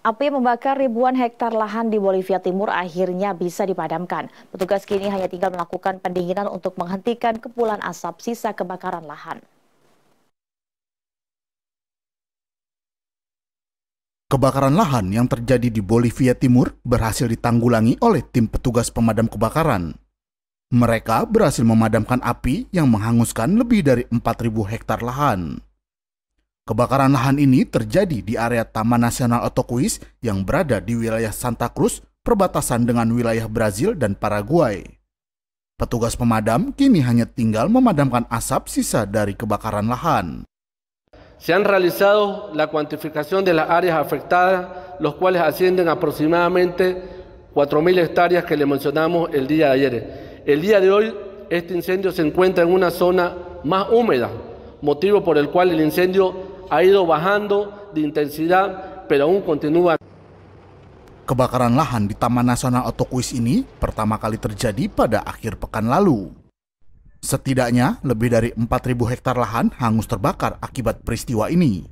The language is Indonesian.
Api membakar ribuan hektar lahan di Bolivia Timur akhirnya bisa dipadamkan. Petugas kini hanya tinggal melakukan pendinginan untuk menghentikan kepulan asap sisa kebakaran lahan. Kebakaran lahan yang terjadi di Bolivia Timur berhasil ditanggulangi oleh tim petugas pemadam kebakaran. Mereka berhasil memadamkan api yang menghanguskan lebih dari 4.000 hektar lahan. Kebakaran lahan ini terjadi di area Taman Nasional Otokuis yang berada di wilayah Santa Cruz, perbatasan dengan wilayah Brazil dan Paraguay. Petugas pemadam kini hanya tinggal memadamkan asap sisa dari kebakaran lahan. Se han realizado la cuantificación de las áreas afectadas, los cuales ascienden aproximadamente 4.000 hectáreas que le mencionamos el día de ayer. El día de hoy, este incendio se encuentra en una zona más húmeda, motivo por el cual el incendio ha ido bajando de intensidad, pero aún continúa. Kebakaran lahan di Taman Nasional Otokuis ini pertama kali terjadi pada akhir pekan lalu. Setidaknya lebih dari 4.000 hektar lahan hangus terbakar akibat peristiwa ini.